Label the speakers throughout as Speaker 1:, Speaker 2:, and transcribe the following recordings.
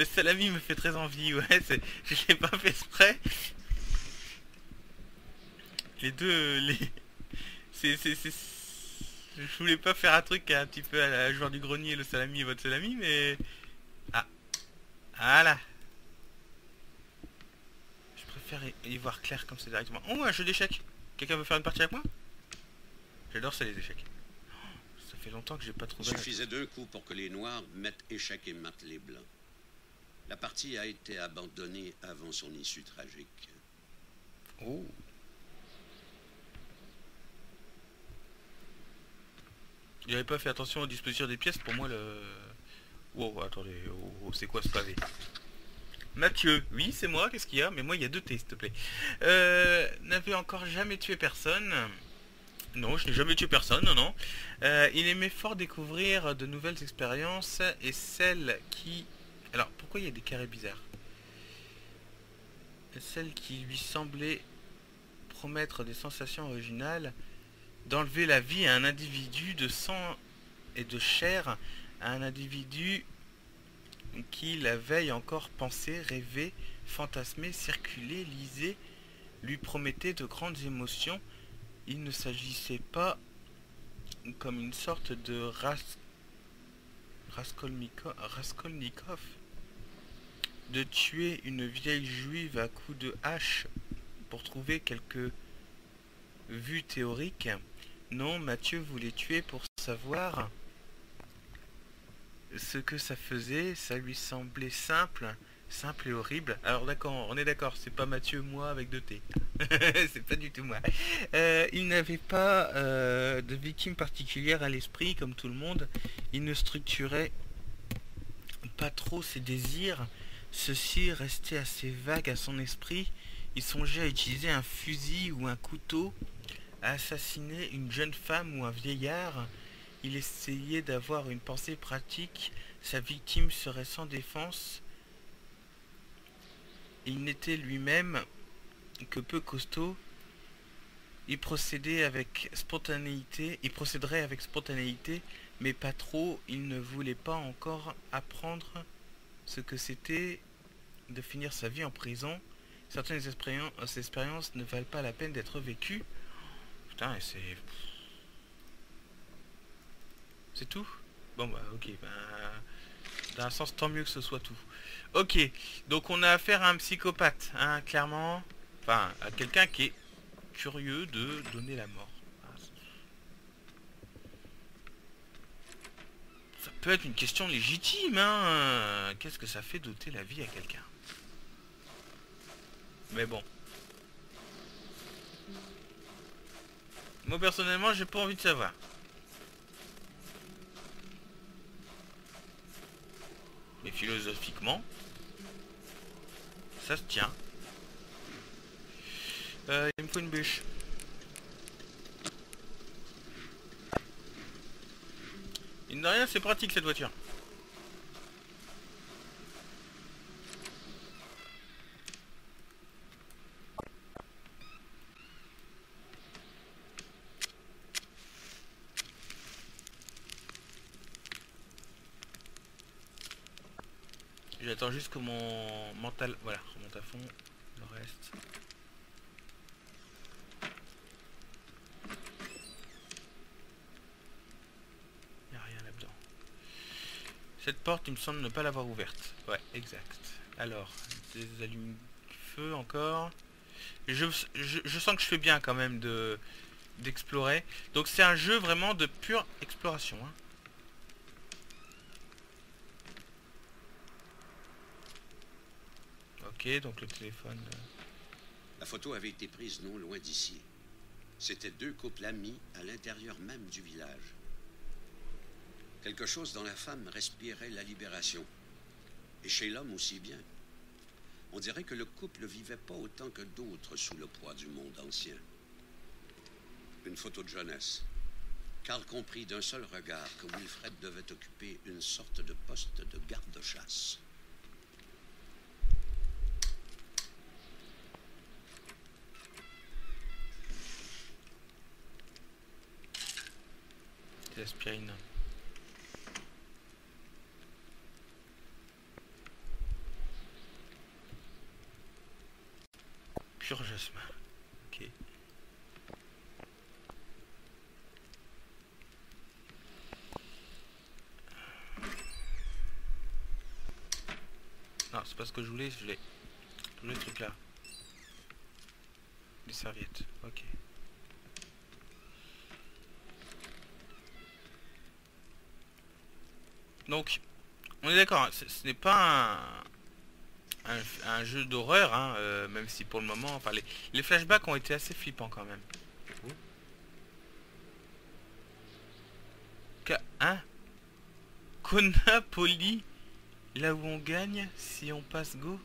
Speaker 1: Le salami me fait très envie, ouais, je l'ai pas fait exprès. Les deux, les... C'est, c'est, c'est... Je voulais pas faire un truc un petit peu à la joueur du grenier, le salami et votre salami, mais... Ah. Voilà. Je préfère y- voir clair comme ça directement. Oh, un jeu d'échecs. Quelqu'un veut faire une partie avec moi? J'adore ça les échecs. Oh, Ça fait longtemps que j'ai pas
Speaker 2: Il
Speaker 1: trouvé... la-
Speaker 2: suffisait d'un coup pour que les Noirs mettent échec et matent les Blancs. La partie a été abandonnée avant son issue tragique.
Speaker 1: Oh. Il avait pas fait attention aux dispositions des pièces, pour moi le... Wow, attendez, oh, oh, c'est quoi ce pavé? Mathieu, oui c'est moi, qu'est-ce qu'il y a? Mais moi il y a deux T s'il te plaît. Euh, n'avait encore jamais tué personne. Non, je n'ai jamais tué personne, non, non. Euh, il aimait fort découvrir de nouvelles expériences et celles qui... Alors, pourquoi il y a des carrés bizarres? Celles qui lui semblaient promettre des sensations originales, d'enlever la vie à un individu de sang et de chair, à un individu qui la veille encore pensait, rêvait, fantasmait, circulait, lisait, lui promettait de grandes émotions. Il ne s'agissait pas comme une sorte de ras... Raskolniko- Raskolnikov de tuer une vieille juive à coups de hache pour trouver quelques vues théoriques. Non, Mathieu voulait tuer pour savoir ce que ça faisait. Ça lui semblait simple, simple et horrible. Alors d'accord, on est d'accord, c'est pas Mathieu, moi avec deux T. c'est pas du tout moi. Euh, il n'avait pas euh, de victime particulière à l'esprit, comme tout le monde. Il ne structurait pas trop ses désirs. Ceci restait assez vague à son esprit. Il songeait à utiliser un fusil ou un couteau, à assassiner une jeune femme ou un vieillard. Il essayait d'avoir une pensée pratique. Sa victime serait sans défense. Il n'était lui-même que peu costaud. Il procédait avec spontanéité. Il procéderait avec spontanéité, mais pas trop. Il ne voulait pas encore apprendre ce que c'était de finir sa vie en prison. Certaines expériences, expériences ne valent pas la peine d'être vécues. Putain, c'est... C'est tout? Bon bah ok, bah... Dans un sens, tant mieux que ce soit tout. Ok, donc on a affaire à un psychopathe, hein, clairement. Enfin, à quelqu'un qui est curieux de donner la mort. Ah, Ça peut être une question légitime, hein. Qu'est-ce que ça fait d'ôter la vie à quelqu'un? Mais bon. Moi personnellement, j'ai pas envie de savoir. Mais philosophiquement, ça se tient. Euh, il me faut une bûche. Mine de rien, c'est pratique cette voiture. J'attends juste que mon mental, voilà, remonte à fond. Le reste. Y a rien là-dedans. Cette porte, il me semble ne pas l'avoir ouverte. Ouais, exact. Alors, des allumes-feu encore. Je, sens que je fais bien quand même de d'explorer. Donc c'est un jeu vraiment de pure exploration. hein. Ok, donc le téléphone. euh,
Speaker 2: La photo avait été prise non loin d'ici. C'étaient deux couples amis à l'intérieur même du village. Quelque chose dans la femme respirait la libération. Et chez l'homme aussi bien. On dirait que le couple vivait pas autant que d'autres sous le poids du monde ancien. Une photo de jeunesse. Carl comprit d'un seul regard que Wilfred devait occuper une sorte de poste de garde-chasse.
Speaker 1: Ok. Non, c'est pas ce que je voulais, je voulais. Ce truc là. Les serviettes, ok. Donc, on est d'accord, hein, ce n'est pas un, un- un jeu d'horreur, hein, euh, même si pour le moment, enfin les, les flashbacks ont été assez flippants quand même. Ka- hein? Kona Poli, là où on gagne, si on passe go?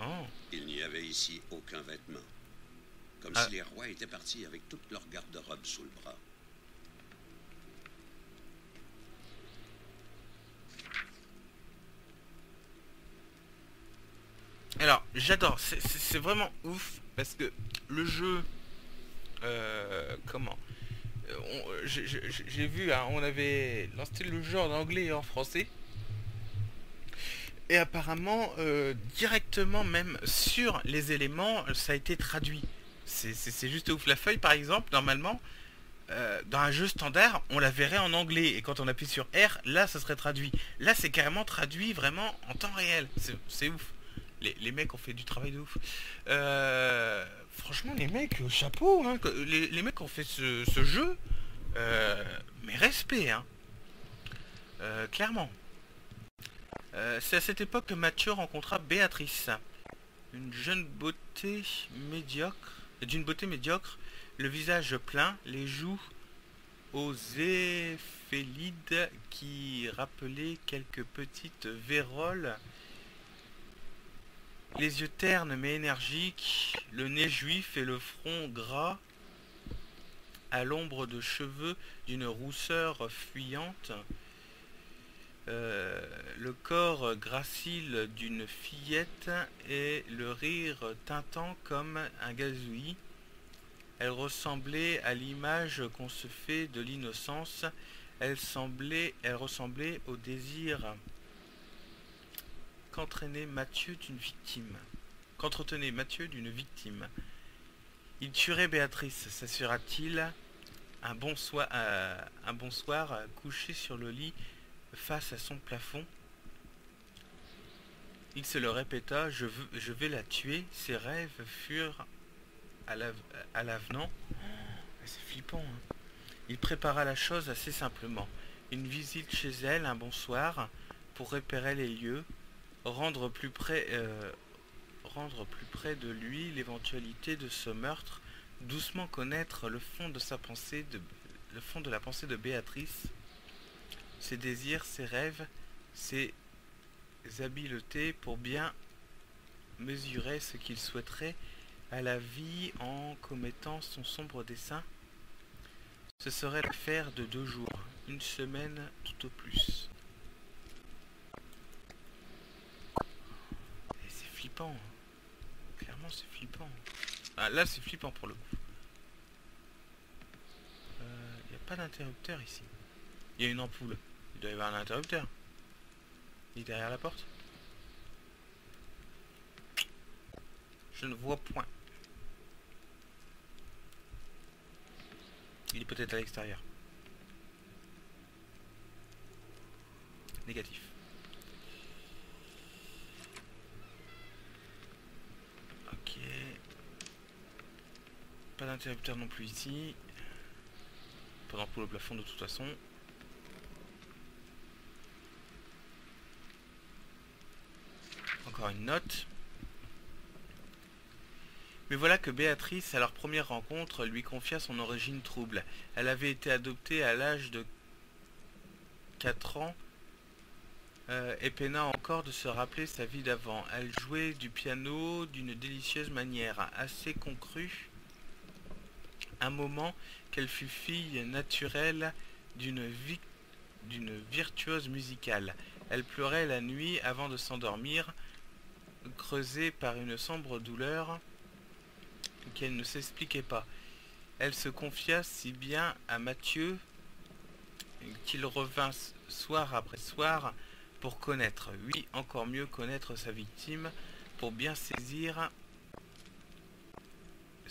Speaker 1: Oh,
Speaker 2: Il n'y avait ici aucun vêtement. Comme
Speaker 1: Ah.
Speaker 2: si les rois étaient partis avec toute leur garde-robe sous le bras.
Speaker 1: Alors, j'adore, c'est- vraiment ouf, parce que le jeu... euh, comment Euh, on- j'ai- vu, hein, on avait lancé le jeu en anglais et en français. Et apparemment, euh, directement même sur les éléments, ça a été traduit. C'est- juste ouf. La feuille, par exemple, normalement, euh, dans un jeu standard, on la verrait en anglais. Et quand on appuie sur R, là, ça serait traduit. Là, c'est carrément traduit vraiment en temps réel. C'est ouf. Les, mecs ont fait du travail de ouf. Euh, franchement, les mecs, euh, chapeau. Hein, les, mecs ont fait ce, jeu. euh, mais respect, hein. Clairement. C'est à cette époque que Mathieu rencontra Béatrice, une jeune beauté médiocre, d'une beauté médiocre, le visage plein, les joues aux éphélides qui rappelaient quelques petites véroles, les yeux ternes mais énergiques, le nez juif et le front gras, à l'ombre de cheveux d'une rousseur fuyante, euh, le corps gracile d'une fillette et le rire tintant comme un gazouillis. Elle ressemblait à l'image qu'on se fait de l'innocence. Elle semblait, elle ressemblait au désir qu'entraînait Mathieu d'une victime. Qu'entretenait Mathieu d'une victime. Il tuerait Béatrice, s'assura-t-il. Un bon, euh, un bon soir, couché sur le lit face à son plafond. Il se le répéta, je, veux, je vais la tuer. Ses rêves furent à l'avenant. Oh, C'est flippant. hein. Il prépara la chose assez simplement. Une visite chez elle un bonsoir pour repérer les lieux, rendre plus près, euh, rendre plus près de lui l'éventualité de ce meurtre, doucement connaître le fond de sa pensée, le fond de la pensée de Béatrice, ses désirs, ses rêves, ses habiletés pour bien mesurer ce qu'il souhaiterait à la vie en commettant son sombre dessein. Ce serait l'affaire de deux jours, une semaine tout au plus. Et c'est hein. Clairement, c'est flippant. Ah, là, c'est flippant pour le coup. Il n'y a pas d'interrupteur ici. Il y a une ampoule. Il doit y avoir un interrupteur. Il est derrière la porte Je ne vois point. Il est peut-être à l'extérieur. Négatif. Ok. Pas d'interrupteur non plus ici. Pas d'ampoule au plafond de toute façon. Encore une note. Mais voilà que Béatrice, à leur première rencontre, lui confia son origine trouble. Elle avait été adoptée à l'âge de 4 ans euh, et peina encore de se rappeler sa vie d'avant. Elle jouait du piano d'une délicieuse manière, assez congrue. Moment qu'elle fut fille naturelle d'une virtuose musicale. Elle pleurait la nuit avant de s'endormir, creusée par une sombre douleur qu'elle ne s'expliquait pas. Elle se confia si bien à Mathieu qu'il revint soir après soir pour connaître, oui, encore mieux connaître sa victime, pour bien saisir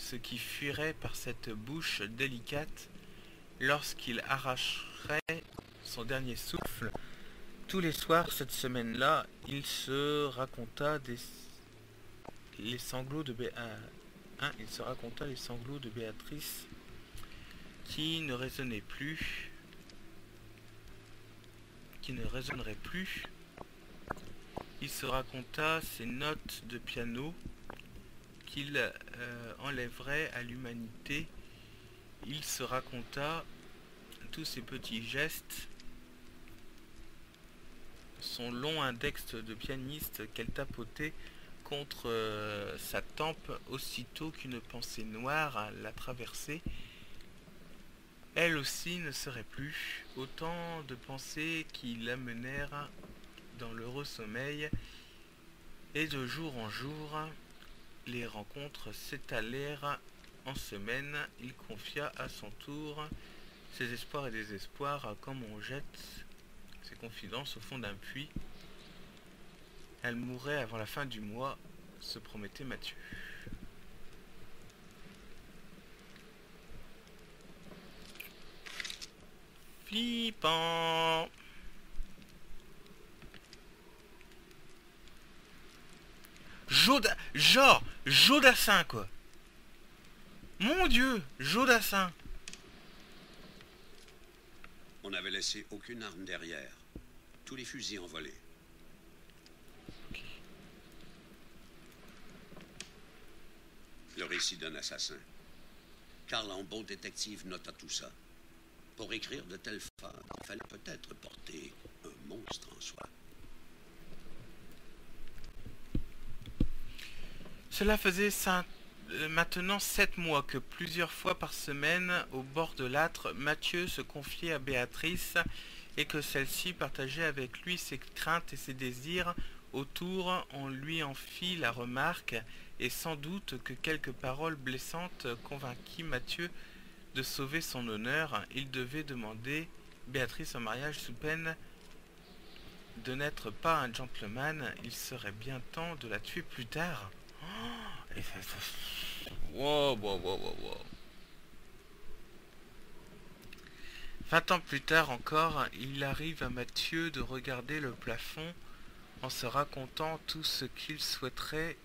Speaker 1: ce qui fuirait par cette bouche délicate lorsqu'il arracherait son dernier souffle. Tous les soirs cette semaine-là, il se raconta les sanglots de Bé... hein, il se raconta les sanglots de Béatrice qui ne résonnaient plus qui ne résonnerait plus il se raconta ses notes de piano qu'il euh, enlèverait à l'humanité. Il se raconta tous ses petits gestes, son long index de pianiste qu'elle tapotait contre euh, sa tempe aussitôt qu'une pensée noire la traversait. Elle aussi ne serait plus autant de pensées qui l'amenèrent dans l'heureux sommeil, et de jour en jour, les rencontres s'étalèrent en semaines. Il confia à son tour ses espoirs et désespoirs comme on jette ses confidences au fond d'un puits. Elle mourrait avant la fin du mois, se promettait Mathieu. Flippant Joda... Genre, Jodassin, quoi. Mon Dieu, Jodassin.
Speaker 2: On n'avait laissé aucune arme derrière. Tous les fusils envolés. Le récit d'un assassin. Karl Ambeau, détective, nota tout ça. Pour écrire de telles femmes, il fallait peut-être porter un monstre en soi.
Speaker 1: Cela faisait euh, maintenant sept mois que plusieurs fois par semaine, au bord de l'âtre, Mathieu se confiait à Béatrice et que celle-ci partageait avec lui ses craintes et ses désirs. Autour, on lui en fit la remarque, et sans doute que quelques paroles blessantes convainquit Mathieu de sauver son honneur. Il devait demander Béatrice en mariage sous peine de n'être pas un gentleman. Il serait bien temps de la tuer plus tard. Wow, wow, wow, wow, 20 ans plus tard encore, il arrive à Mathieu de regarder le plafond en se racontant tout ce qu'il souhaiterait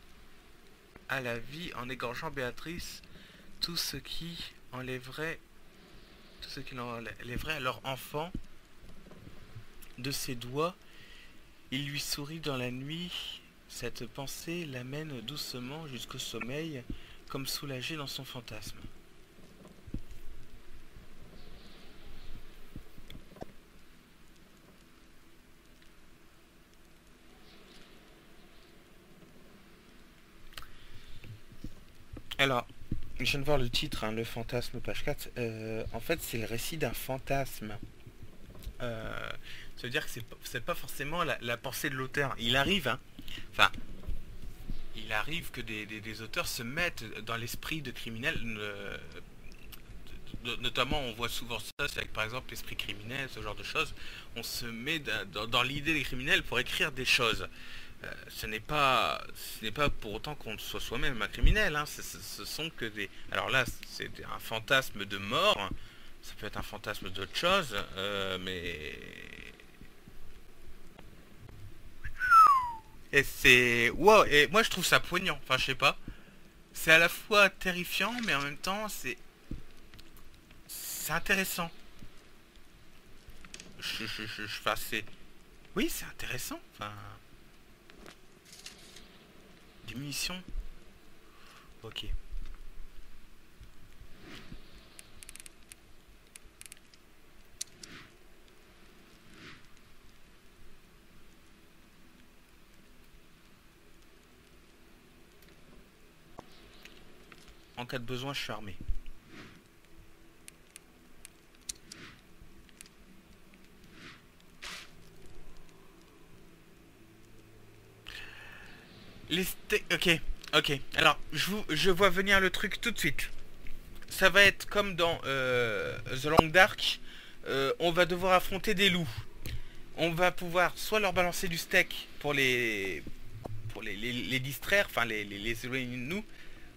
Speaker 1: à la vie en égorgeant Béatrice, tout ce qui enlèverait tout ce qui enlèverait à leur enfant de ses doigts. Il lui sourit dans la nuit cette pensée l'amène doucement jusqu'au sommeil, comme soulagé dans son fantasme. Alors, je viens de voir le titre, hein, le fantasme, page 4. Euh, en fait, c'est le récit d'un fantasme. Euh, ça veut dire que c'est pas forcément la, pensée de l'auteur. Il arrive, hein, Enfin, il arrive que des, auteurs se mettent dans l'esprit de criminel. notamment, on voit souvent ça, c'est avec par exemple l'esprit criminel, ce genre de choses. On se met dans, l'idée des criminels pour écrire des choses. Euh, ce n'est pas, ce n'est pas pour autant qu'on soit soi-même un criminel. Hein. Ce, sont que des. Alors là, c'est un fantasme de mort. Ça peut être un fantasme d'autre chose, euh, mais Et c'est... Wow, et moi je trouve ça poignant, enfin je sais pas. C'est à la fois terrifiant, mais en même temps c'est... C'est intéressant. Je, je, je. Oui, c'est intéressant, enfin... Des munitions. Ok. En cas de besoin, je suis armé. Les Ok, ok. Alors, je, vous, je vois venir le truc tout de suite. Ça va être comme dans euh, The Long Dark. Euh, on va devoir affronter des loups. On va pouvoir soit leur balancer du steak pour les pour les, les, distraire, enfin les, les, éloigner de nous,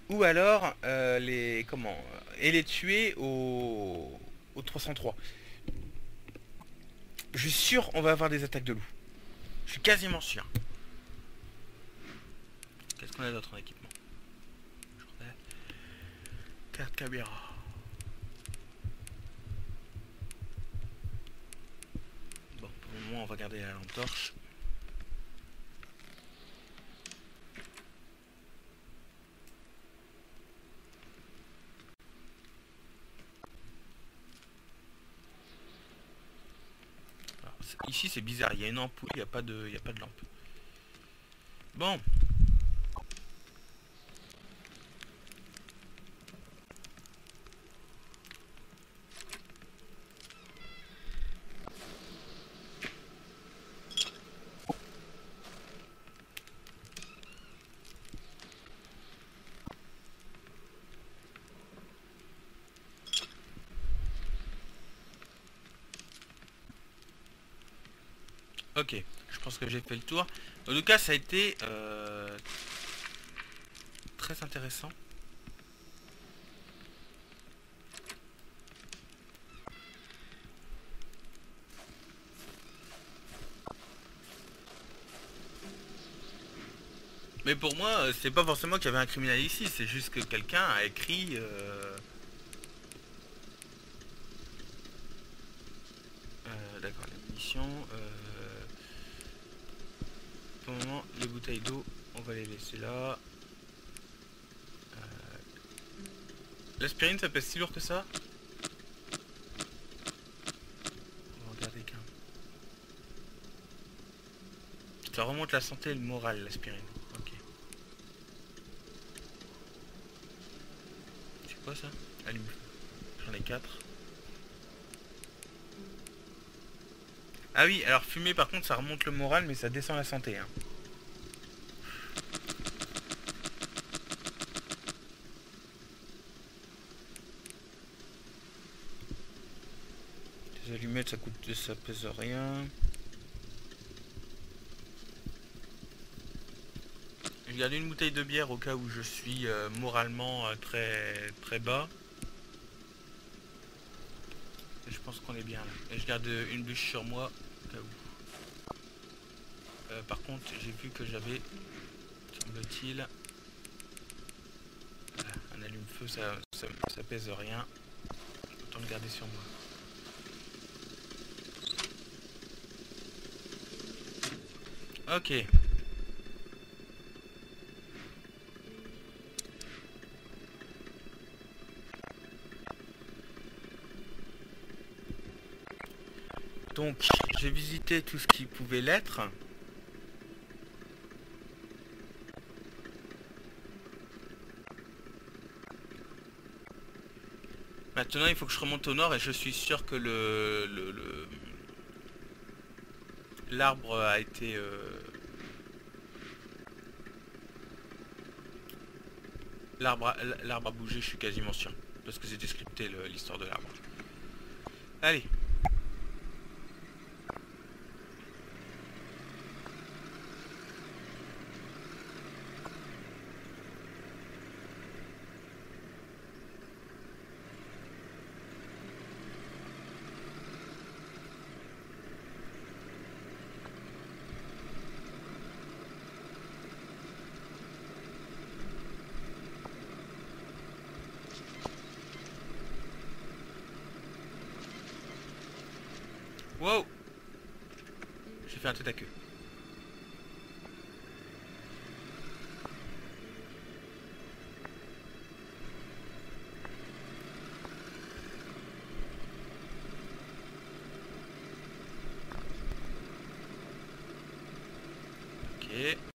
Speaker 1: ou alors les comment et les tuer au, au 303. Je suis sûr on va avoir des attaques de loups. Je suis quasiment sûr. Qu'est-ce qu'on a d'autre en équipement? Carte caméra. Bon, pour le moment, on va garder la lampe torche. Ici c'est bizarre, il y a une ampoule, il n'y a, pas de, a pas de lampe. Bon, Ok, je pense que j'ai fait le tour. En tout cas, ça a été euh, très intéressant. Mais pour moi, euh, c'est pas forcément qu'il y avait un criminel ici, c'est juste que quelqu'un a écrit... Euh, d'accord, la mission pour le moment, les bouteilles d'eau, on va les laisser là. Euh, ça pèse si lourd que ça va regarder quand Ça remonte la santé et le moral, l'aspirine. Ok. C'est quoi ça? Allume. J'en ai 4. Ah oui, alors fumer par contre ça remonte le moral mais ça descend la santé. Hein. ça pèse rien. Il y a une bouteille de bière au cas où je suis euh, moralement euh, très très bas. Je pense qu'on est bien là. Et je garde une bûche sur moi au cas où. Euh, par contre, j'ai vu que j'avais, semble-t-il, un allume-feu, ça, ça pèse rien. Autant le garder sur moi. Ok. Donc, j'ai visité tout ce qui pouvait l'être. Maintenant, il faut que je remonte au nord et je suis sûr que le l'arbre a été euh, l'arbre a bougé, je suis quasiment sûr parce que j'ai descripté l'histoire de l'arbre. Allez. Wow Tête à queue. Ok.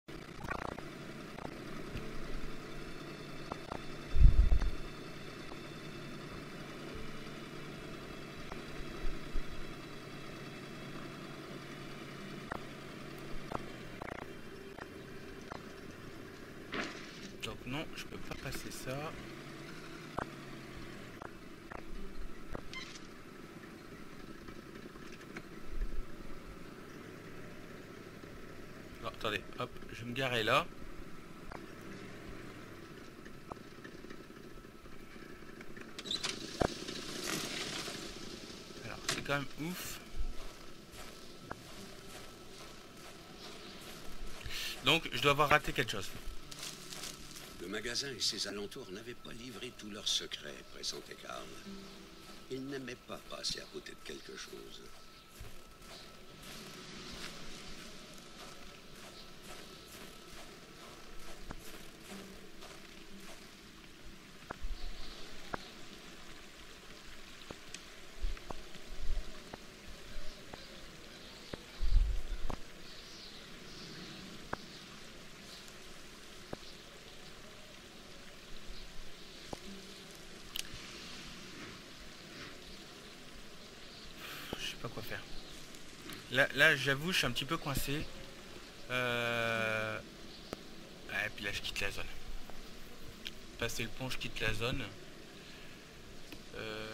Speaker 1: non, je peux pas passer ça. Non, attendez, hop, je vais me garer là. Alors, c'est quand même ouf. Donc, je dois avoir raté quelque chose.
Speaker 2: Le magasin et ses alentours n'avaient pas livré tous leurs secrets, pressentait Karl. Il n'aimait pas passer à côté de quelque chose.
Speaker 1: Je sais pas quoi faire. Là, j'avoue, je suis un petit peu coincé. Euh... et puis là, je quitte la zone. Passer le pont, je quitte la zone. Euh,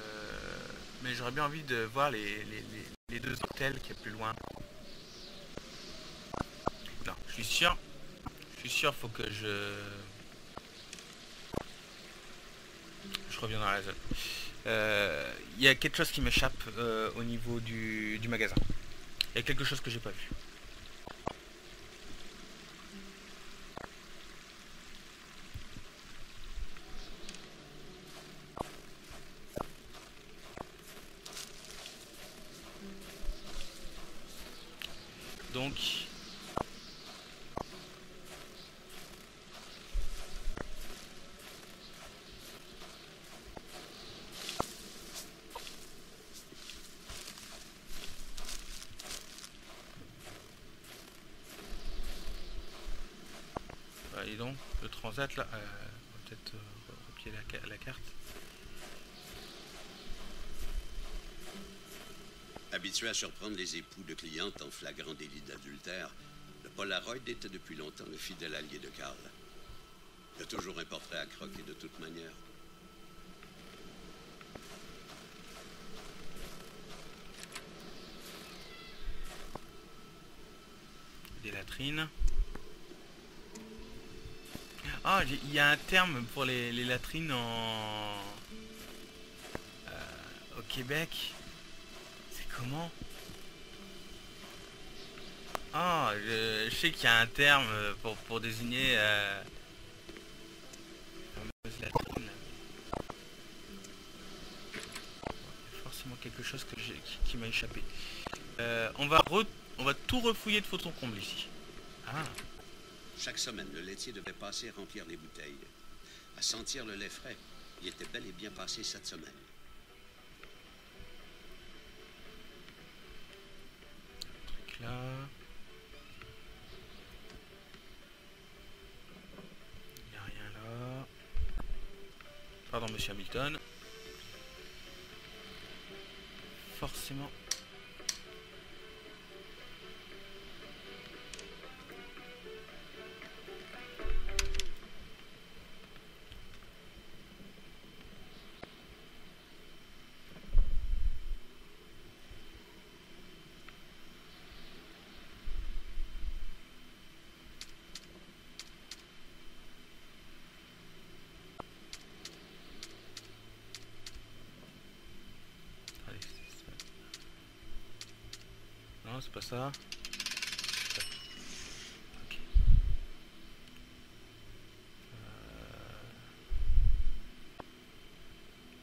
Speaker 1: Mais j'aurais bien envie de voir les, deux hôtels qui est plus loin. Non, je suis sûr. Je suis sûr, faut que je... Je reviens dans la zone. Euh, Il y a quelque chose qui m'échappe au niveau du magasin. Il y a quelque chose que j'ai pas vu. Donc... Bah, dis donc, le transat là, euh, on va peut-être euh, recopier la, ca- la carte.
Speaker 2: Habitué à surprendre les époux de clientes en flagrant délit d'adultère, le Polaroid était depuis longtemps le fidèle allié de Karl. Il a toujours un portrait à croquer de toute manière.
Speaker 1: Des latrines. Ah, il y a un terme pour les, les latrines en... euh, au Québec. C'est comment? Ah, je, sais qu'il y a un terme pour, pour désigner... Euh, forcément quelque chose que qui, m'a échappé. Euh, on, va re- on va tout refouiller de en comble ici. Ah,
Speaker 2: Chaque semaine, le laitier devait passer remplir les bouteilles. À sentir le lait frais, il était bel et bien passé cette semaine.
Speaker 1: truc là. Il n'y a rien là. Pardon, monsieur Hamilton. Forcément. Pas ça. Euh,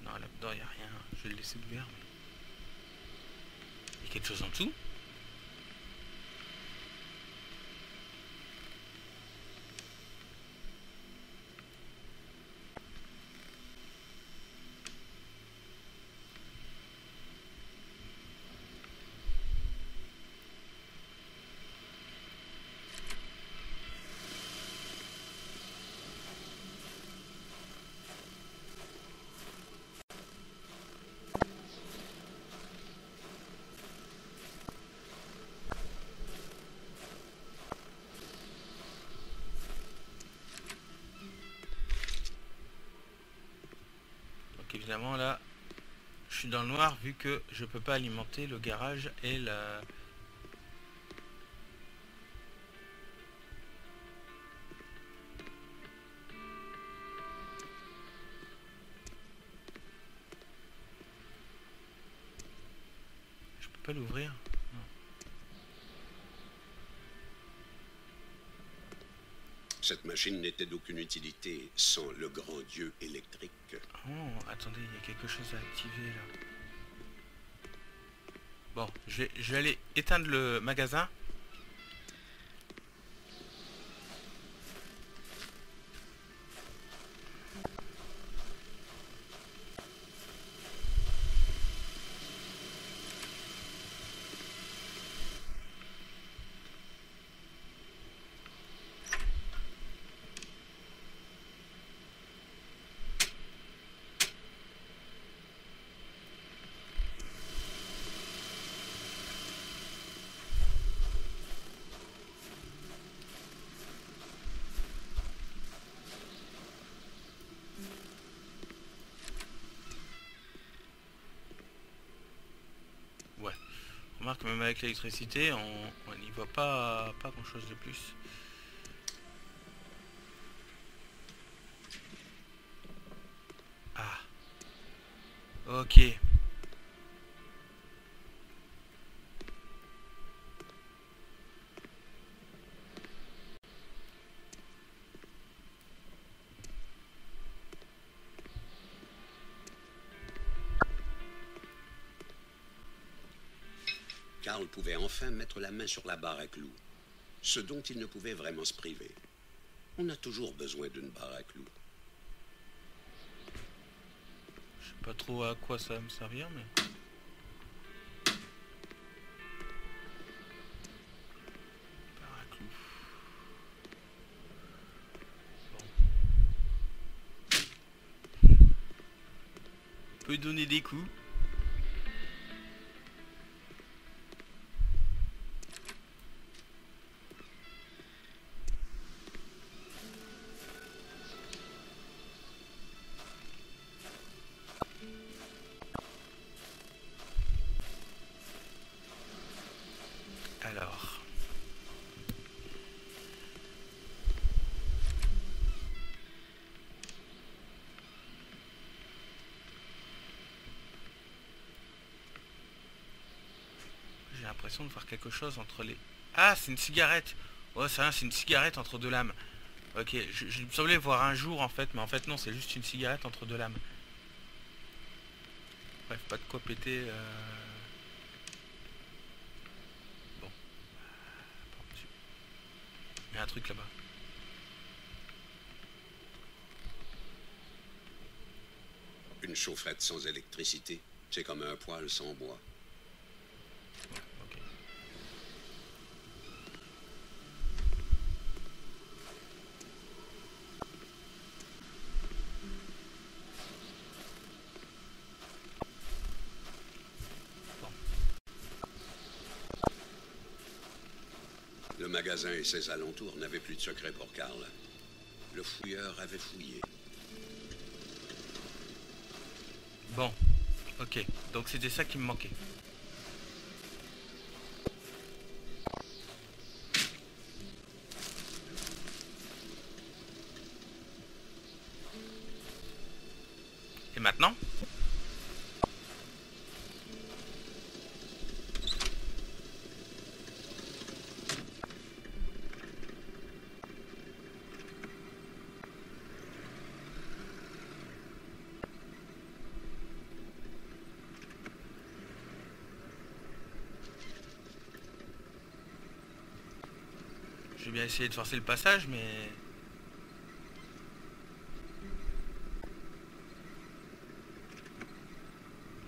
Speaker 1: Non, là-dedans, il n'y a rien. Je vais le laisser ouvert. Il y a quelque chose en dessous? évidemment là je suis dans le noir vu que je peux pas alimenter le garage et la je peux pas l'ouvrir?
Speaker 2: Cette machine n'était d'aucune utilité sans le grand dieu électrique.
Speaker 1: Oh, attendez, il y a quelque chose à activer là. Bon, je vais, je vais aller éteindre le magasin. Remarque, même l'électricité, on n'y voit pas, pas grand chose de plus. Ah. Ok.
Speaker 2: Enfin mettre la main sur la barre à clous, ce dont il ne pouvait vraiment se priver. On a toujours besoin d'une barre à clous.
Speaker 1: Je sais pas trop à quoi ça va me servir, mais... Barre à clous. Bon. Peut donner des coups. De voir quelque chose entre les... Ah, c'est une cigarette Oh, ça c'est une cigarette entre deux lames. Ok, je, me semblais voir un jour en fait, mais en fait non, c'est juste une cigarette entre deux lames. Bref, pas de quoi péter... euh, Bon. Il y a un truc là-bas.
Speaker 2: Une chaufferette sans électricité, c'est comme un poêle sans bois.
Speaker 1: Ouais, ok.
Speaker 2: Le et ses alentours n'avaient plus de secret pour Karl. Le fouilleur avait fouillé.
Speaker 1: Bon. Ok. Donc c'était ça qui me manquait. Et maintenant Je vais bien essayer de forcer le passage, mais...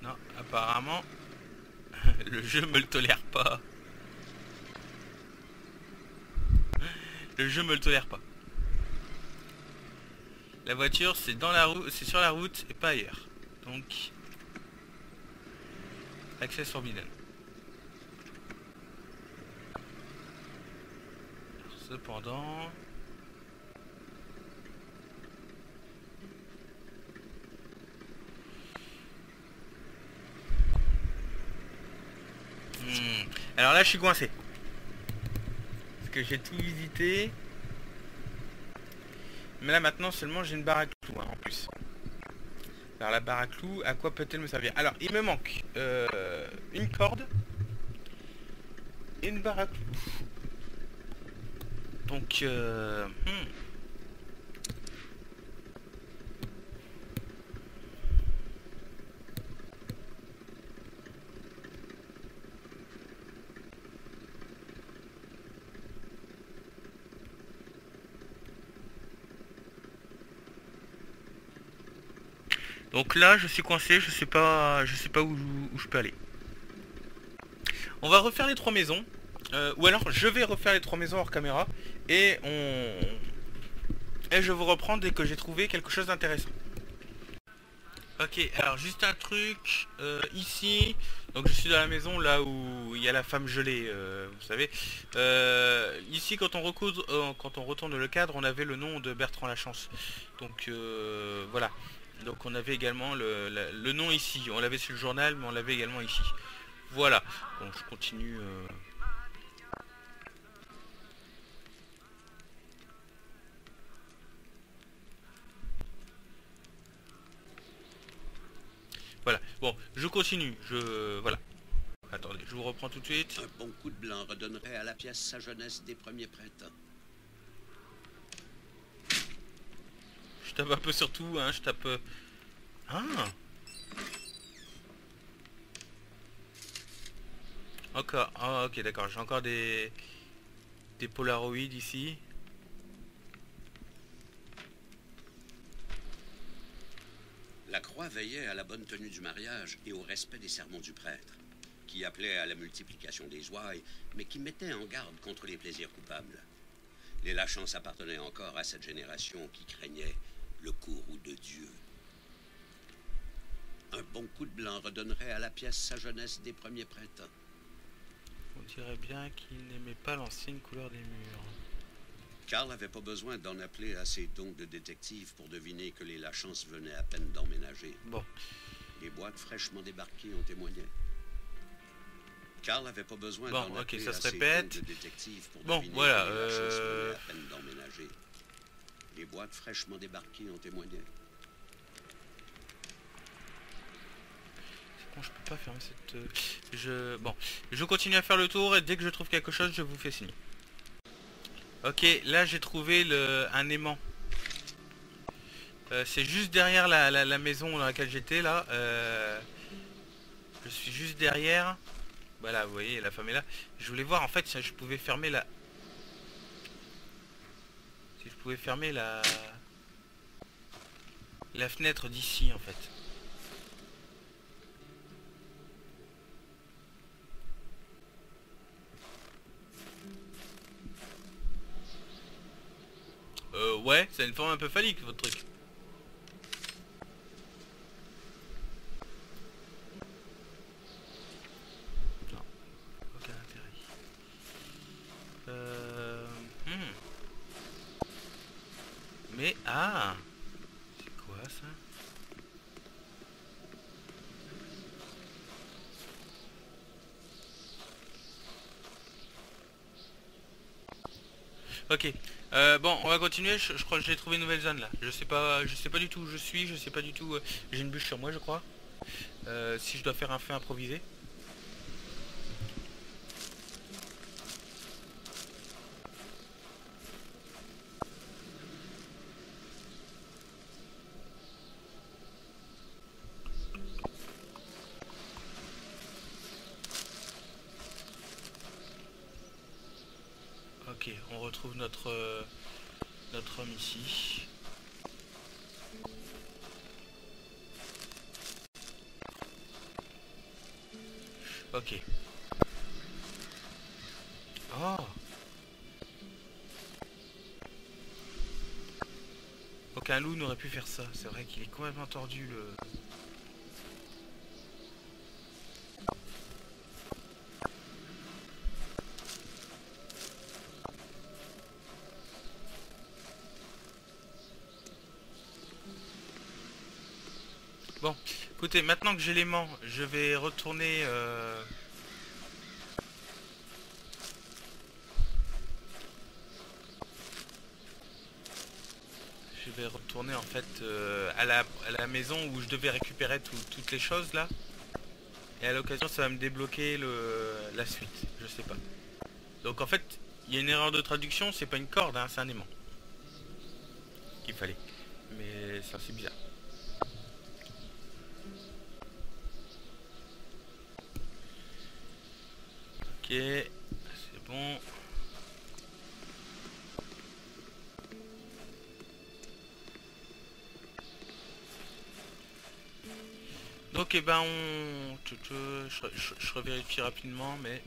Speaker 1: Non, apparemment, le jeu me le tolère pas. Le jeu me le tolère pas. La voiture, c'est dans la route, c'est sur la route et pas ailleurs. Donc, accès forbidden. Hmm. Alors là, je suis coincé. Parce que j'ai tout visité. Mais là, maintenant, seulement, j'ai une barre à hein, en plus. Alors, la barre à clous, à quoi peut-elle me servir? Alors, il me manque euh, une corde et une barre à. Donc, euh, hmm. Donc là, je suis coincé, je sais pas, je sais pas où, je peux aller. On va refaire les trois maisons. Euh, ou alors, je vais refaire les trois maisons hors caméra. Et on... Et je vous reprends dès que j'ai trouvé quelque chose d'intéressant. Ok, alors juste un truc, euh, ici, donc je suis dans la maison là où il y a la femme gelée, euh, vous savez. ici, quand on, quand on retourne le cadre, on avait le nom de Bertrand Lachance. Donc voilà. Donc on avait également le, nom ici. On l'avait sur le journal, mais on l'avait également ici. Voilà. Bon, je continue. Euh. Voilà. Bon, je continue. Je voilà. Attendez, je vous reprends tout de suite.
Speaker 2: Un bon coup de blanc redonnerait à la pièce sa jeunesse des premiers printemps.
Speaker 1: tape un peu sur tout, hein, je tape... Euh, ah Encore, ah, ok d'accord, j'ai encore des... Des polaroïdes ici.
Speaker 2: La croix veillait à la bonne tenue du mariage et au respect des sermons du prêtre, qui appelait à la multiplication des ouailles, mais qui mettait en garde contre les plaisirs coupables. Les Lachance appartenaient encore à cette génération qui craignait le courroux de Dieu. Un bon coup de blanc redonnerait à la pièce sa jeunesse des premiers printemps.
Speaker 1: On dirait bien qu'il n'aimait pas l'ancienne couleur des murs.
Speaker 2: Carl n'avait pas besoin d'en appeler à ses dons de détective pour deviner que les Lachance venaient à peine d'emménager.
Speaker 1: Bon.
Speaker 2: Les boîtes fraîchement débarquées ont témoigné. Carl n'avait pas besoin d'en appeler
Speaker 1: ça
Speaker 2: à
Speaker 1: se répète.
Speaker 2: ses dons de détective pour
Speaker 1: bon,
Speaker 2: deviner
Speaker 1: voilà,
Speaker 2: que les Lachance
Speaker 1: euh...
Speaker 2: venaient à peine d'emménager. Les boîtes fraîchement débarquées ont témoigné.
Speaker 1: Bon, je peux pas fermer cette... Euh, je... Bon, je continue à faire le tour et dès que je trouve quelque chose, je vous fais signe. Ok, là j'ai trouvé le... un aimant. Euh, c'est juste derrière la, maison dans laquelle j'étais là. Euh, je suis juste derrière. Voilà, vous voyez, la femme est là. Je voulais voir en fait si je pouvais fermer la, vous pouvez fermer la la fenêtre d'ici en fait. Euh ouais, c'est une forme un peu phallique votre truc. Mais, ah C'est quoi ça? Ok. Euh, bon, on va continuer. Je, crois que j'ai trouvé une nouvelle zone là. Je sais pas, sais pas du tout où je suis. Je sais pas du tout. Euh, j'ai une bûche sur moi, je crois. Euh, si je dois faire un feu improvisé. Retrouve notre, euh, notre homme ici. Ok. Oh Aucun loup n'aurait pu faire ça. C'est vrai qu'il est complètement tordu le... maintenant que j'ai l'aimant, je vais retourner... Euh, je vais retourner en fait euh, à, la, à, la, maison où je devais récupérer toutes les choses là. Et à l'occasion ça va me débloquer le, la suite, je sais pas. Donc en fait, il y a une erreur de traduction, c'est pas une corde, hein, c'est un aimant. Qu'il fallait. Mais ça c'est bizarre. C'est bon. Donc eh ben on... Je, je, je revérifie rapidement mais...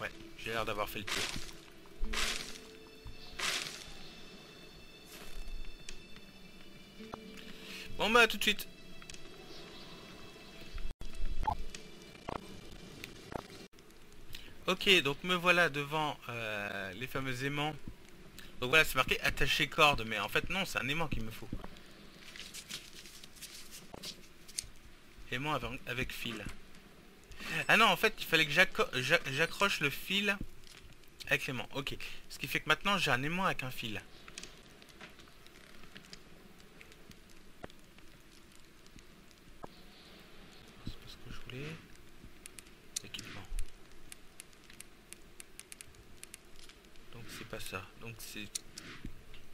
Speaker 1: Ouais, j'ai l'air d'avoir fait le tour. Bon bah tout de suite Ok, donc me voilà devant euh, les fameux aimants donc voilà, c'est marqué attacher corde, mais en fait non, c'est un aimant qu'il me faut. Aimant avec fil. Ah non, en fait, il fallait que j'accroche le fil avec l'aimant. Ok. Ce qui fait que maintenant, j'ai un aimant avec un fil. C'est pas ce que je voulais. Équipement. Donc c'est ça. Donc c'est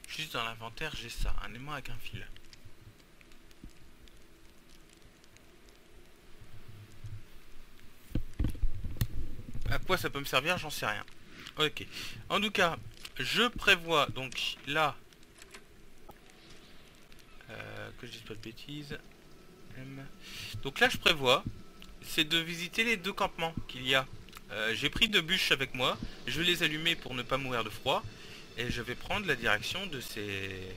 Speaker 1: juste dans l'inventaire, j'ai ça, un aimant avec un fil. À quoi ça peut me servir, j'en sais rien. Ok. En tout cas, je prévois donc là euh, que je dise pas de bêtises. Donc là, je prévois, c'est de visiter les deux campements qu'il y a. Euh, j'ai pris deux bûches avec moi. Je vais les allumer pour ne pas mourir de froid. Et je vais prendre la direction de ces...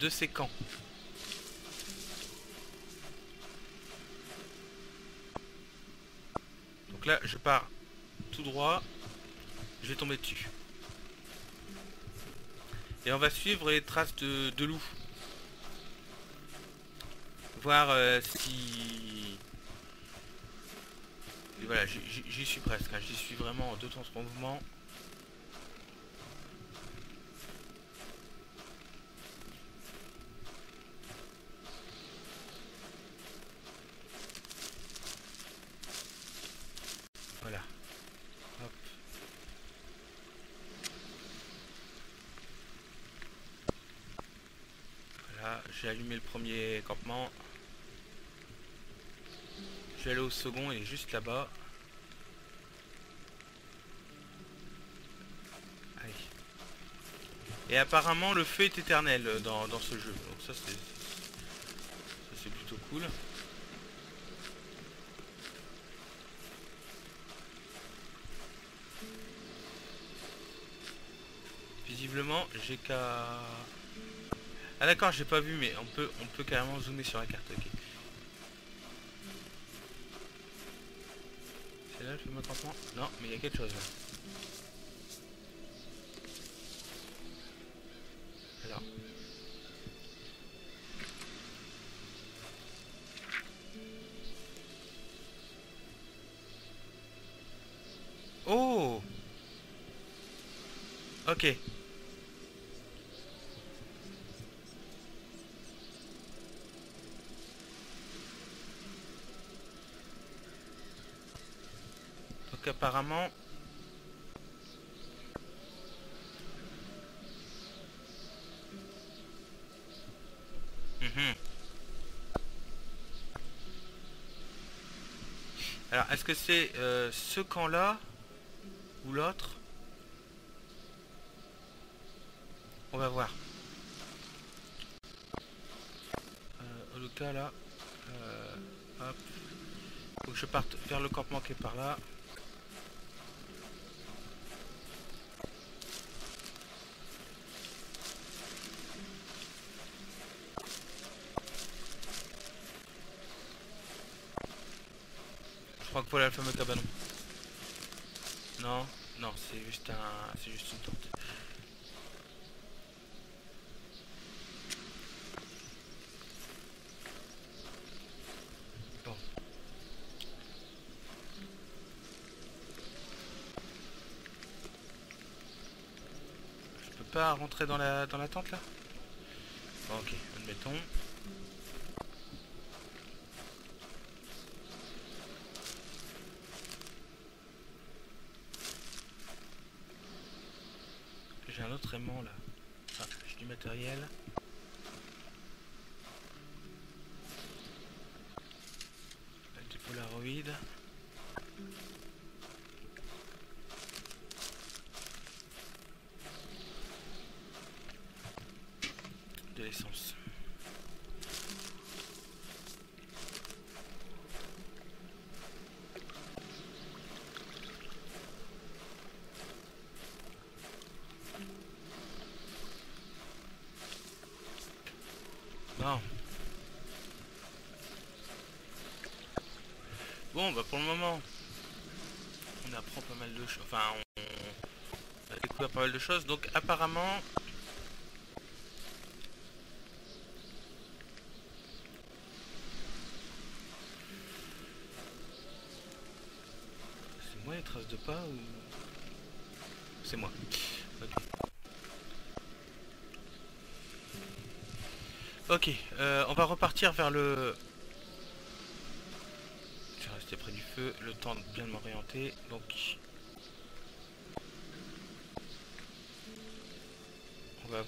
Speaker 1: de, ces camps. Donc là, je pars tout droit. Je vais tomber dessus. Et on va suivre les traces de, de loup. Voir euh, si voilà, j'y suis presque, hein. j'y suis vraiment temps ce mouvement. Voilà. Hop. Voilà, j'ai allumé le premier campement vais au second, il est juste là-bas. Et apparemment le feu est éternel dans, dans ce jeu. Donc ça c'est plutôt cool. Visiblement j'ai qu'à... Ah d'accord j'ai pas vu mais on peut on peut carrément zoomer sur la carte. ok. Non, mais il y a quelque chose là. Alors. Oh Ok. Apparemment... Mhm. Alors, est-ce que c'est euh, ce camp-là ou l'autre? On va voir. Euh, le cas là, euh, hop. Faut que je parte vers le campement qui est par là. Crois que voilà le fameux cabanon. Non, non, c'est juste un. c'est juste une tente. Bon. Je peux pas rentrer dans la dans la tente là? Ok, admettons. J'ai un autre aimant là. Ah, j'ai du matériel. Du polaroid. De l'essence. Bon. Bon, bah pour le moment, on apprend pas mal de choses. Enfin, on, on a Donc apparemment, c'est moi les traces de pas ou c'est moi. Ok. Ok, euh, on va repartir vers le... Je vais rester près du feu, le temps de bien m'orienter, donc... On va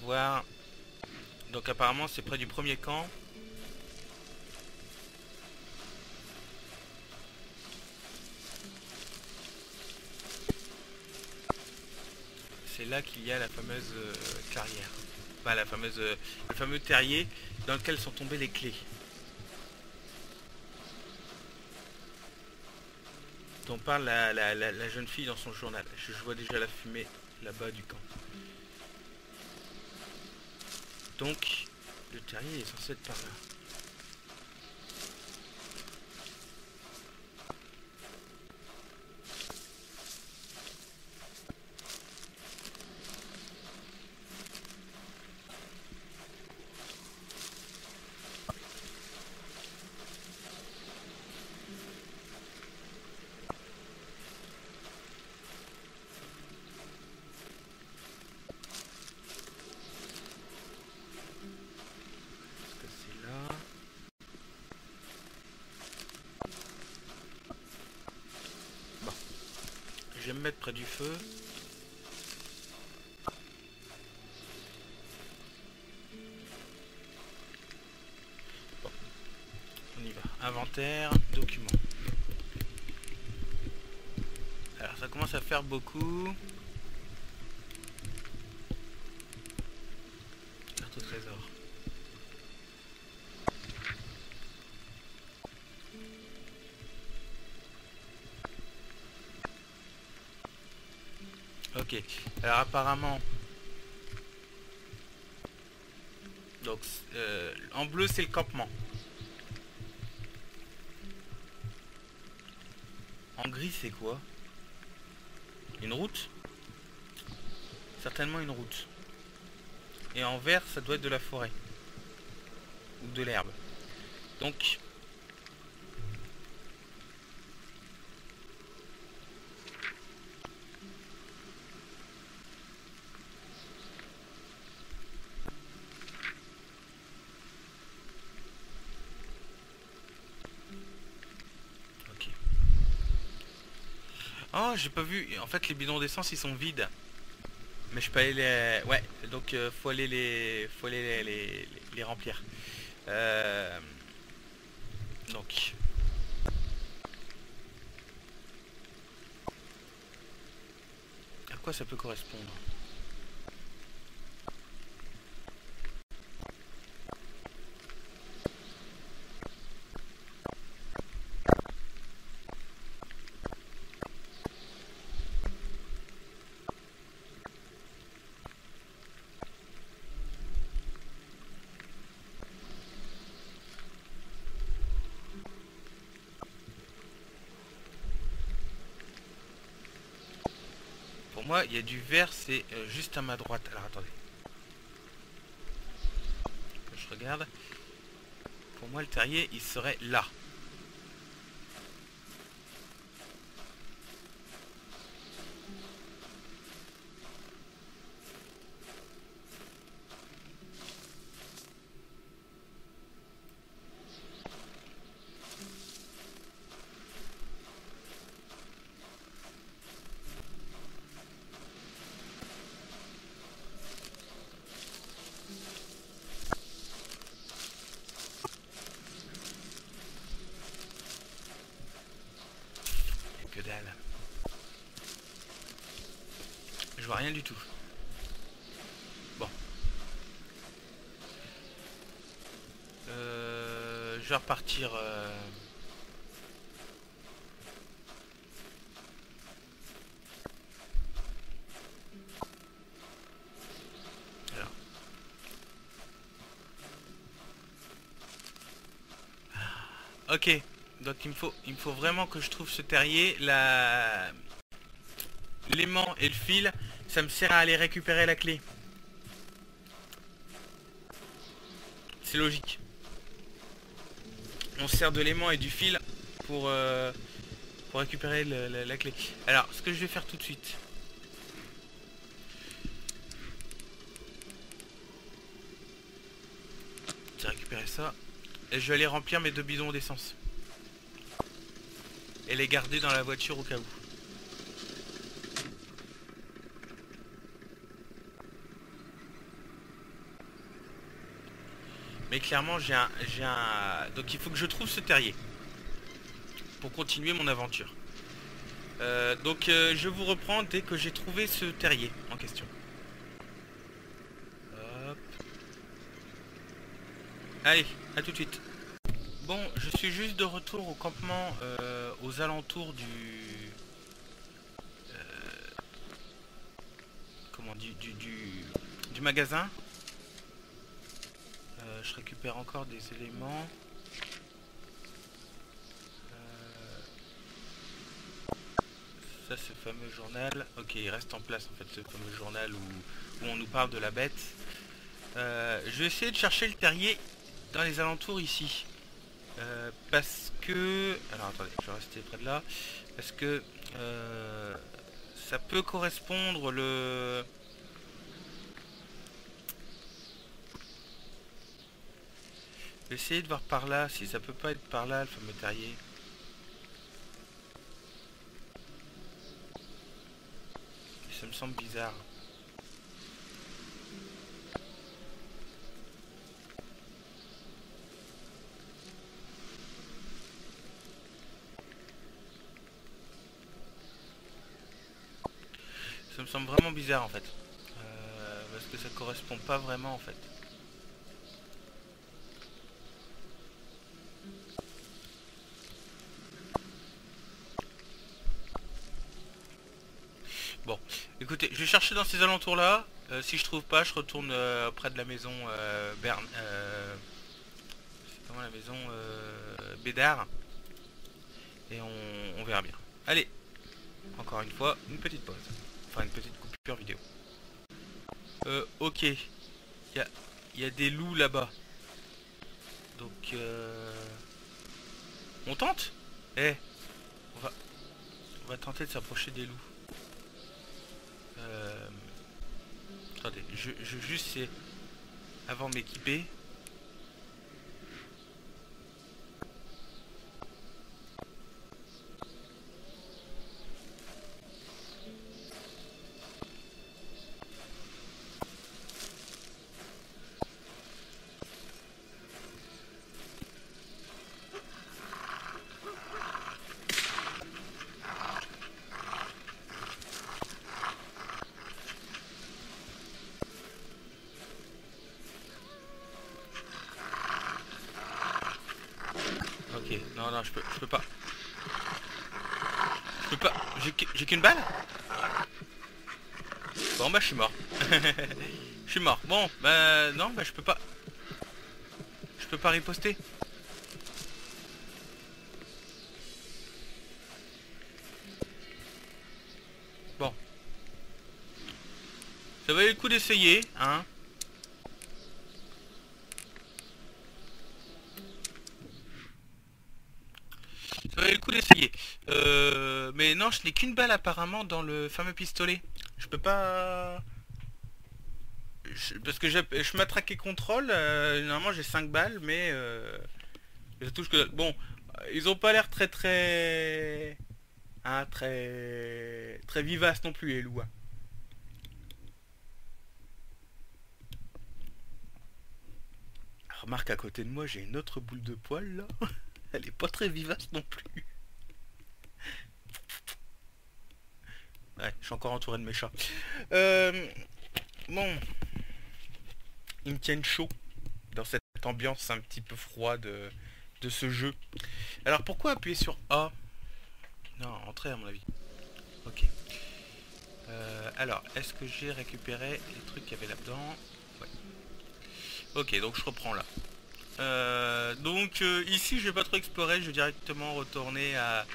Speaker 1: Donc apparemment c'est près du premier camp. C'est là qu'il y a la fameuse euh, carrière. Enfin la fameuse... euh, le fameux terrier dans lequel sont tombées les clés. Dont parle la, la- la- jeune fille dans son journal. Je vois déjà la fumée là-bas du camp. Donc, le terrier est censé être par là. Est-ce que c'est là Bon. Je vais me mettre près du feu. Bon. On y va. Inventaire, documents. Alors ça commence à faire beaucoup. Apparemment. Donc euh, en bleu c'est le campement. En gris c'est quoi? Une route? Certainement une route. Et en vert ça doit être de la forêt. Ou de l'herbe. Donc Ok. Oh, j'ai pas vu. En fait, les bidons d'essence, ils sont vides. Mais je peux aller les... Ouais, donc euh, faut aller les... Faut aller les, les, les remplir. Euh, Donc... À quoi ça peut correspondre Pour moi, il y a du vert, c'est euh, juste à ma droite. Alors attendez. Je regarde. Pour moi, le terrier, il serait là. Je vois rien du tout. Bon. Euh, je vais repartir... Euh. Alors. Ah, ok donc il me faut, vraiment que je trouve ce terrier. La, l'aimant et le fil, ça me sert à aller récupérer la clé. C'est logique. On se sert de l'aimant et du fil pour, euh, récupérer la, clé. Alors, ce que je vais faire tout de suite. J'ai récupéré ça. Et je vais aller remplir mes deux bidons d'essence. Et les garder dans la voiture au cas où. Mais clairement, j'ai un. Donc il faut que je trouve ce terrier. Pour continuer mon aventure. Euh, donc euh, je vous reprends dès que j'ai trouvé ce terrier en question. Allez, à tout de suite. Bon, je suis juste de retour au campement euh, aux alentours du... euh, comment du, du, du, magasin. Euh, je récupère encore des éléments. Euh, ça le fameux journal. Ok, il reste en place en fait ce fameux journal où, on nous parle de la bête. Je vais essayer de chercher le terrier dans les alentours ici. Euh, parce que... Alors attendez, je vais rester près de là. Parce que euh, ça peut correspondre le... Essayer de voir par là, si ça peut pas être par là le fameux terrier. Ça me semble bizarre. Ça semble vraiment bizarre en fait. Euh, parce que ça correspond pas vraiment en fait. Bon, écoutez, je vais chercher dans ces alentours là. si je trouve pas, je retourne euh, près de la maison euh, Berne. euh, c'est la maison euh, Bédard. Et on verra bien. Allez, encore une fois, une petite pause. Enfin, une petite coupure vidéo. Euh, ok. Il y a, y a des loups là-bas. Donc, euh... On tente? Eh, on va... On va tenter de s'approcher des loups. Euh... Attendez, je, je juste c'est avant m'équiper. Ok, non, non, je peux, je peux pas. Je peux pas. J'ai qu'- j'ai qu'une balle? Bon, bah, je suis mort. Je suis mort. Bon, bah, non, bah, je peux pas. Je peux pas riposter. Bon. Ça valait le coup d'essayer, hein. Ça valait le coup d'essayer. Euh, mais je n'ai qu'une balle apparemment dans le fameux pistolet. Je peux pas... Je- parce que j'ai- je m'attraquais contrôle, euh, normalement j'ai 5 balles, mais... Euh, touche que... Bon, ils ont pas l'air très très... Hein, très... Très vivaces non plus les loups. hein. Remarque à côté de moi, j'ai une autre boule de poil là. Elle est pas très vivace non plus. Ouais, je suis encore entouré de mes chats. Euh, bon. Ils me tiennent chaud dans cette ambiance un petit peu froide de, de ce jeu. Alors pourquoi appuyer sur A? Non, entrer à mon avis. Ok. Euh, alors, est-ce que j'ai récupéré les trucs qu'il y avait là-dedans? Ouais. Ok, donc je reprends là. Euh, donc euh, ici, je vais pas trop explorer, je vais directement retourner à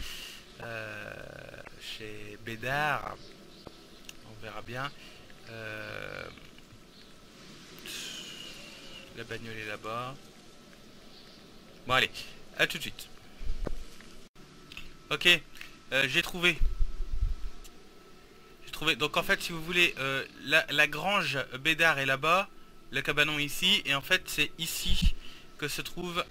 Speaker 1: chez Bédard. Verra bien. la bagnole est là-bas. Bon allez, à tout de suite. Ok, j'ai trouvé donc en fait, si vous voulez, euh, la, grange Bédard est là-bas, le cabanon ici, et en fait c'est ici que se trouve...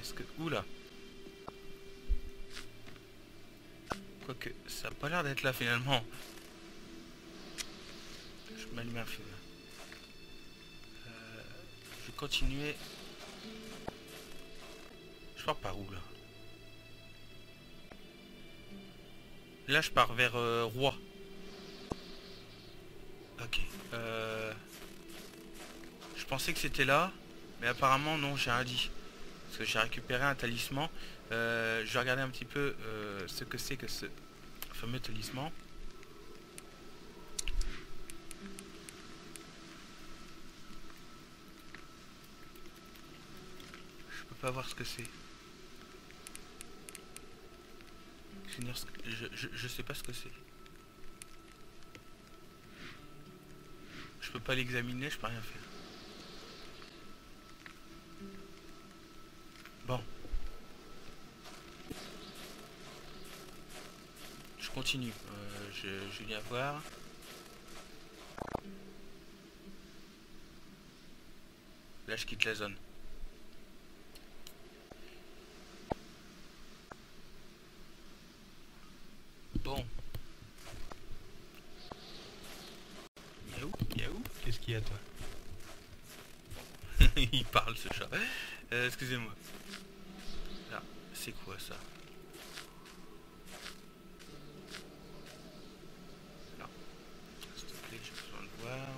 Speaker 1: Est-ce que... Oula Quoique, ça a pas l'air d'être là finalement m'allumer un feu. Euh, je vais continuer. Je pars par où là? Là je pars vers euh, Roi. Ok. Euh, je pensais que c'était là. Mais apparemment non, j'ai un dit. Parce que j'ai récupéré un talisman. je vais regarder un petit peu ce que c'est que ce fameux talisman. pas voir ce que c'est. Je, je, je sais pas ce que c'est. Je peux pas l'examiner, je peux rien faire. Bon. Je continue. Euh, je, je viens voir. Là, je quitte la zone. Bon. Yaou, yaou, qu'est-ce qu'il y a toi? Il parle ce chat. Euh, excusez-moi. Là, c'est quoi ça Là. S'il te plaît, j'ai besoin de voir.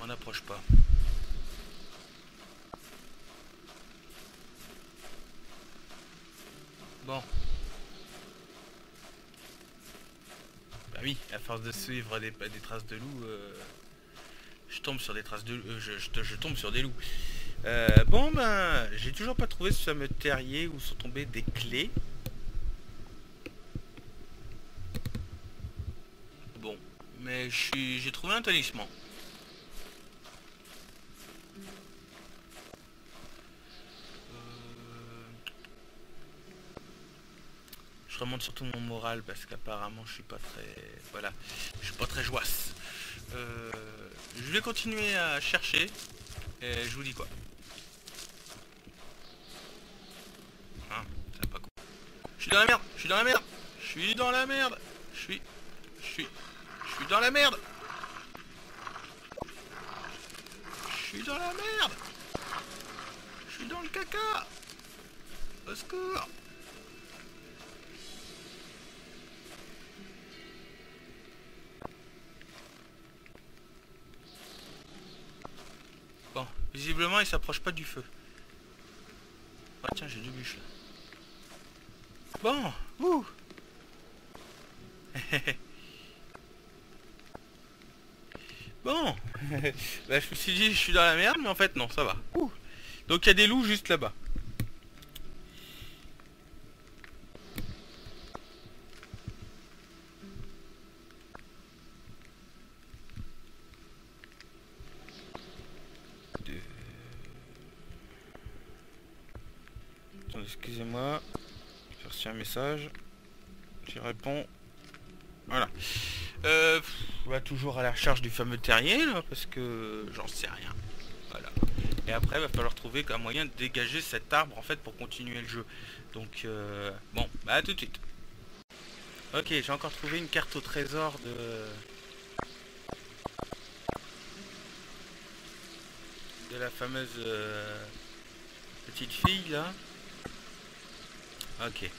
Speaker 1: M'en approche pas. Bon. Bah oui, à force suivre des, traces de loups, euh, je tombe sur des traces de euh, je, je, tombe sur des loups. Euh, bon ben, j'ai toujours pas trouvé ce fameux terrier où sont tombées des clés. Bon, mais j'ai trouvé un talisman. Surtout mon moral parce qu'apparemment je suis pas très voilà je suis pas très joisse. Euh, je vais continuer à chercher et je vous dis quoi. Hein, pas je suis dans la merde je suis dans la merde je suis dans la merde je suis je suis je suis dans la merde. Je suis dans la merde. Je suis dans le caca. Au secours Visiblement, il s'approche pas du feu. Ah tiens, j'ai du bûche là. Bon, ouh Bon bah, Je me suis dit, je suis dans la merde, mais en fait, non, ça va. Donc, il y a des loups juste là-bas. excusez-moi. J'ai reçu un message. J'y réponds. Voilà. Euh, toujours à la recherche du fameux terrier, parce que j'en sais rien. Voilà. Et après, va falloir trouver un moyen de dégager cet arbre en fait pour continuer le jeu. Donc euh, bon, bah à tout de suite. Ok, j'ai encore trouvé une carte au trésor de... De la fameuse euh, petite fille là. Ok.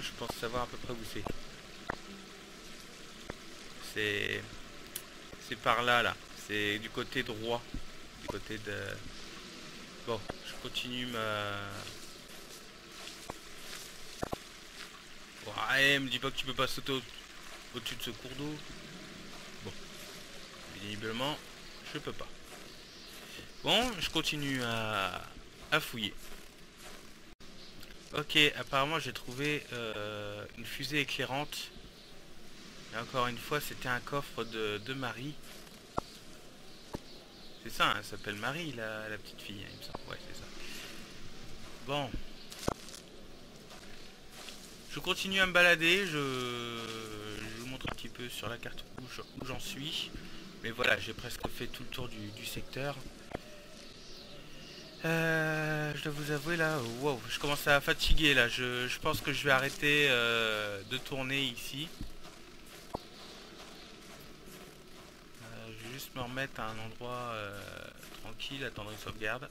Speaker 1: Je pense savoir à peu près où c'est. C'est... C'est par là, là. C'est du côté droit. Du côté de... Bon, je continue ma... Ouais, me dis pas que tu peux pas sauter au-dessus de ce cours d'eau. Bon. Visiblement, je peux pas. Bon, je continue à, à fouiller. Ok, apparemment j'ai trouvé euh, une fusée éclairante. Et encore une fois, c'était un coffre de, Marie. C'est ça, hein, elle s'appelle Marie, la, petite fille, il me semble. Ouais, c'est ça. Bon. Je continue à me balader, je, vous montre un petit peu sur la carte où j'en suis. Mais voilà, j'ai presque fait tout le tour du secteur. Euh, je dois vous avouer là, wow, je commence à fatiguer là, je, pense que je vais arrêter euh, de tourner ici. Euh, je vais juste me remettre à un endroit tranquille, attendre une sauvegarde.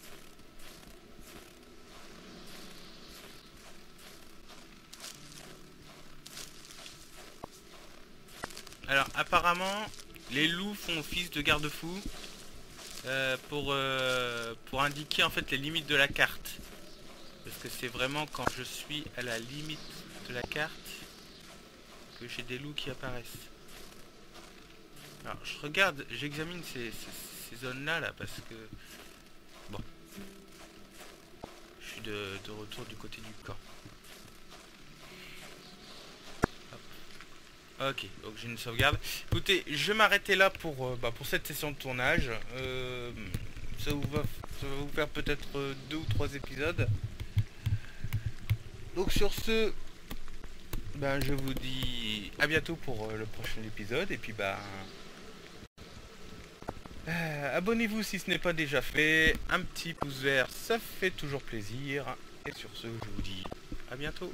Speaker 1: Alors apparemment, les loups font office de garde-fou. Euh, pour, euh, pour indiquer en fait les limites de la carte. Parce que c'est vraiment quand je suis à la limite de la carte que j'ai des loups qui apparaissent. Alors je regarde, j'examine ces, zones là là parce que... Bon. Je suis de, de retour du côté du camp. Ok, donc j'ai une sauvegarde. Écoutez, je vais m'arrêter là pour, euh, bah, pour cette session de tournage. Euh, ça, vous va, vous faire peut-être euh, deux ou trois épisodes. Donc sur ce, ben, je vous dis à bientôt pour le prochain épisode. Et puis ben... Abonnez-vous si ce n'est pas déjà fait. Un petit pouce vert, ça fait toujours plaisir. Et sur ce, je vous dis à bientôt.